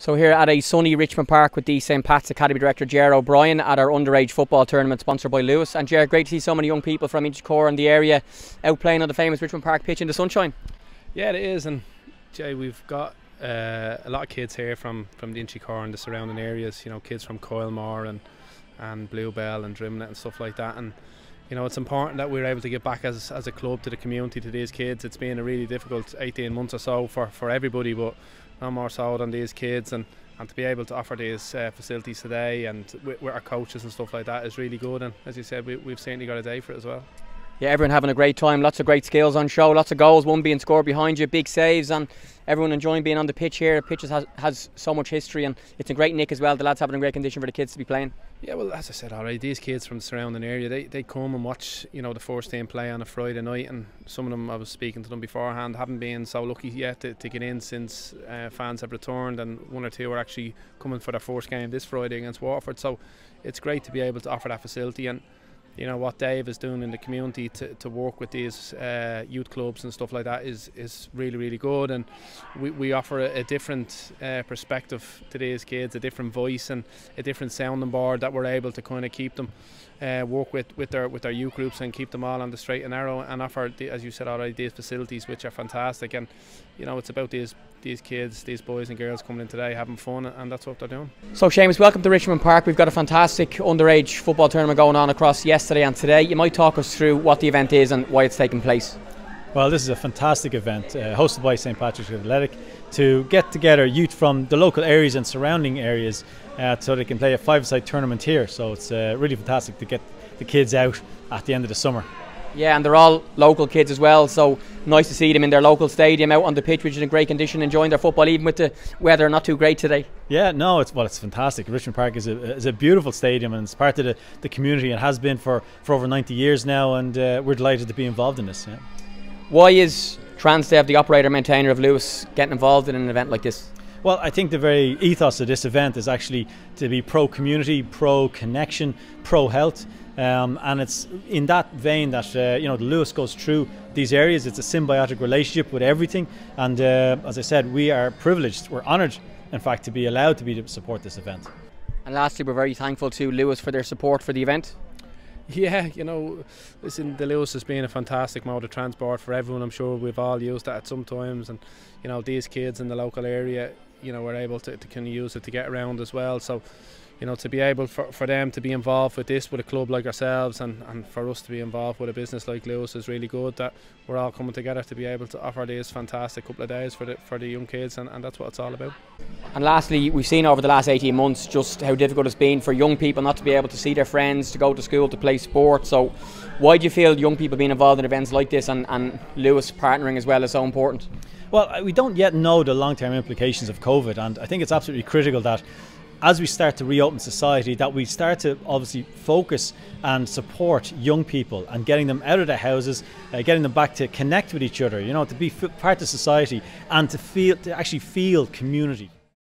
So here at a sunny Richmond Park with the St Pat's Academy Director Ger O'Brien at our underage football tournament sponsored by Luas. And Ger, great to see so many young people from Inchicore in the area out playing on the famous Richmond Park pitch in the sunshine. Yeah, it is, and Jay, we've got uh, a lot of kids here from from the Inchicore and the surrounding areas. You know, kids from Kylemore and and Bluebell and Drimnagh and stuff like that. And you know, it's important that we're able to give back as, as a club to the community, to these kids. It's been a really difficult 18 months or so for, for everybody, but no more so than these kids. And, and to be able to offer these uh, facilities today and with, with, our coaches and stuff like that is really good. And as you said, we, we've certainly got a day for it as well. Yeah, everyone having a great time. Lots of great skills on show. Lots of goals. One being scored behind you. Big saves and everyone enjoying being on the pitch here. The pitch has, has so much history and it's a great nick as well. The lads having a great condition for the kids to be playing. Yeah, well, as I said already, these kids from the surrounding area, they, they come and watch, you know, the first team play on a Friday night, and some of them, I was speaking to them beforehand, haven't been so lucky yet to, to get in since uh, fans have returned, and one or two are actually coming for their first game this Friday against Waterford. So it's great to be able to offer that facility and you know what Dave is doing in the community to, to work with these uh, youth clubs and stuff like that is is really really good. And we, we offer a, a different uh, perspective to these kids a different voice and a different sounding board that we're able to kind of keep them uh, work with with their with their youth groups and keep them all on the straight and narrow and offer the, as you said already these facilities which are fantastic. And you know it's about these these kids these boys and girls coming in today having fun and that's what they're doing. So Seamus welcome to Richmond Park. We've got a fantastic underage football tournament going on across yesterday and today you might talk us through what the event is and why it's taking place well, this is a fantastic event uh, hosted by St Patrick's Athletic to get together youth from the local areas and surrounding areas uh, so they can play a five-side tournament here. So it's uh, really fantastic to get the kids out at the end of the summer. Yeah, and they're all local kids as well, so nice to see them in their local stadium out on the pitch, which is in great condition, enjoying their football, even with the weather not too great today. Yeah, no, it's well, it's fantastic. Richmond Park is a, is a beautiful stadium, and it's part of the, the community. It has been for, for over 90 years now, and uh, we're delighted to be involved in this. Yeah. Why is Transdev, the operator maintainer of Luas, getting involved in an event like this? Well, I think the very ethos of this event is actually to be pro community, pro connection, pro health. Um, and it's in that vein that uh, you know the Luas goes through these areas. It's a symbiotic relationship with everything, and uh, as I said, we are privileged. We're honoured, in fact, to be allowed to be to support this event. And lastly, we're very thankful to Luas for their support for the event. Yeah, you know, listen, the Luas has been a fantastic mode of transport for everyone. I'm sure we've all used that at some times, and you know, these kids in the local area, you know, were able to, to kind of use it to get around as well. So, you know, to be able for, for them to be involved with this with a club like ourselves and, and for us to be involved with a business like Luas is really good that we're all coming together to be able to offer these fantastic couple of days for the for the young kids and, and that's what it's all about. And lastly, we've seen over the last 18 months just how difficult it's been for young people not to be able to see their friends, to go to school, to play sport. So why do you feel young people being involved in events like this and, and Luas partnering as well is so important? Well, we don't yet know the long term implications of COVID, and I think it's absolutely critical that as we start to reopen society, that we start to obviously focus and support young people and getting them out of their houses, uh, getting them back to connect with each other, you know, to be part of society and to feel, to actually feel community.